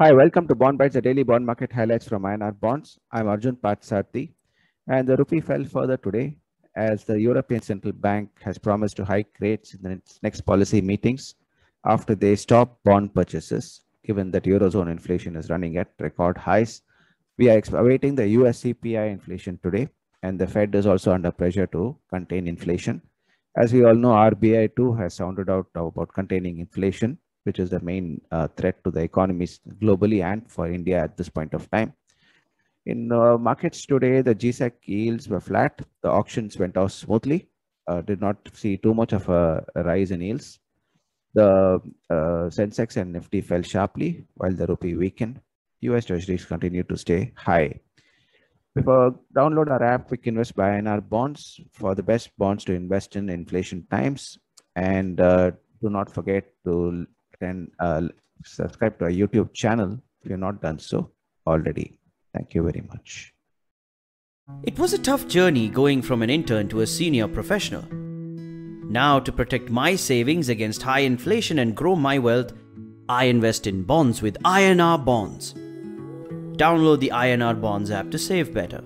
Hi, welcome to Bond Bytes, the daily bond market highlights from INR bonds. I'm Arjun Parthasarathy, and the rupee fell further today as the European Central Bank has promised to hike rates in its next policy meetings after they stop bond purchases, given that Eurozone inflation is running at record highs. We are awaiting the US CPI inflation today, and the Fed is also under pressure to contain inflation. As we all know, RBI too has sounded out about containing inflation which is the main uh, threat to the economies globally and for India at this point of time. In uh, markets today, the GSEC yields were flat. The auctions went off smoothly. Uh, did not see too much of a, a rise in yields. The uh, Sensex and Nifty fell sharply while the rupee weakened. US treasuries continued to stay high. Before download our app, Quick Invest by INR bonds for the best bonds to invest in inflation times. And uh, do not forget to and uh, subscribe to our YouTube channel if you've not done so already. Thank you very much. It was a tough journey going from an intern to a senior professional. Now, to protect my savings against high inflation and grow my wealth, I invest in bonds with INR Bonds. Download the INR Bonds app to save better.